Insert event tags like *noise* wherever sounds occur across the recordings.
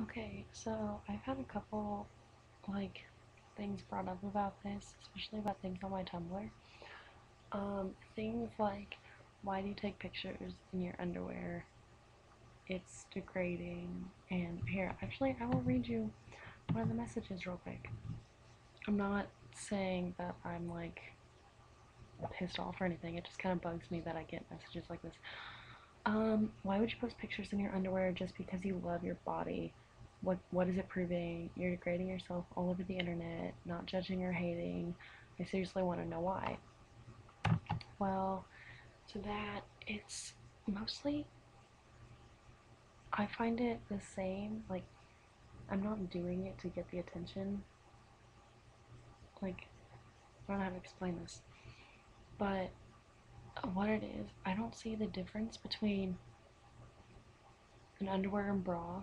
Okay, so I've had a couple like things brought up about this, especially about things on my Tumblr. Um, things like why do you take pictures in your underwear? It's degrading. And here, actually, I will read you one of the messages real quick. I'm not saying that I'm like pissed off or anything. It just kind of bugs me that I get messages like this. Um, why would you post pictures in your underwear just because you love your body? What what is it proving? You're degrading yourself all over the internet, not judging or hating. I seriously want to know why. Well, to that, it's mostly I find it the same. Like, I'm not doing it to get the attention. Like, I don't know how to explain this. But what it is, I don't see the difference between an underwear and bra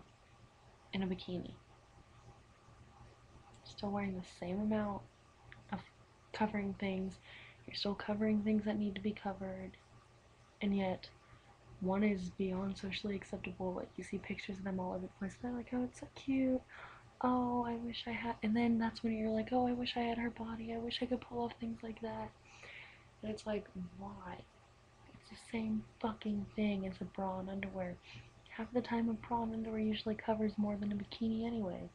and a bikini. Still wearing the same amount of covering things. You're still covering things that need to be covered. And yet, one is beyond socially acceptable. Like, you see pictures of them all over the place. And they're like, oh, it's so cute. Oh, I wish I had. And then that's when you're like, oh, I wish I had her body. I wish I could pull off things like that. And it's like, why? It's the same fucking thing as a bra and underwear. Half the time, a and underwear usually covers more than a bikini anyway.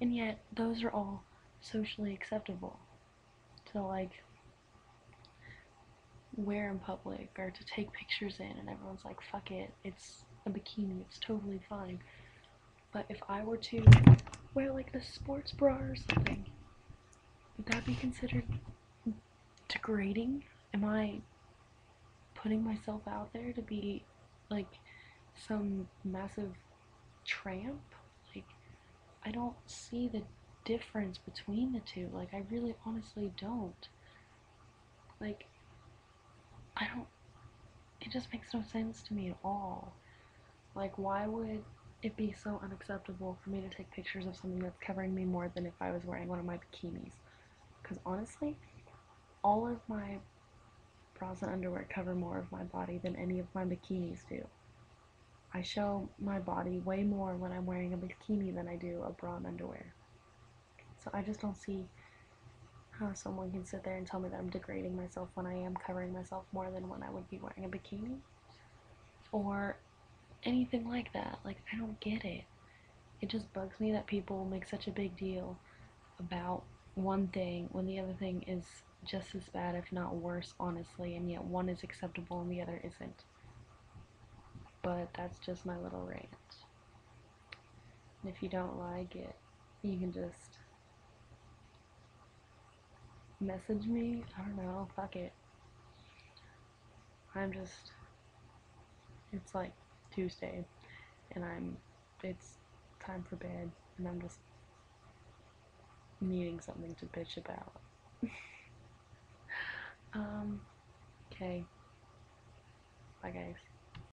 And yet, those are all socially acceptable. To, like, wear in public or to take pictures in, and everyone's like, fuck it, it's a bikini, it's totally fine. But if I were to wear like a sports bra or something, would that be considered degrading? Am I putting myself out there to be like some massive tramp? Like, I don't see the difference between the two. Like, I really honestly don't. Like, I don't. It just makes no sense to me at all. Like, why would it be so unacceptable for me to take pictures of something that's covering me more than if I was wearing one of my bikinis? Because honestly, all of my bras and underwear cover more of my body than any of my bikinis do. I show my body way more when I'm wearing a bikini than I do a bra and underwear. So I just don't see how someone can sit there and tell me that I'm degrading myself when I am covering myself more than when I would be wearing a bikini. Or anything like that. Like, I don't get it. It just bugs me that people make such a big deal about one thing when the other thing is just as bad, if not worse, honestly, and yet one is acceptable and the other isn't. But that's just my little rant. And if you don't like it, you can just message me. I don't know. Fuck it. I'm just. It's like Tuesday, and I'm. It's time for bed, and I'm just needing something to bitch about. *laughs* um. Okay. Bye, guys.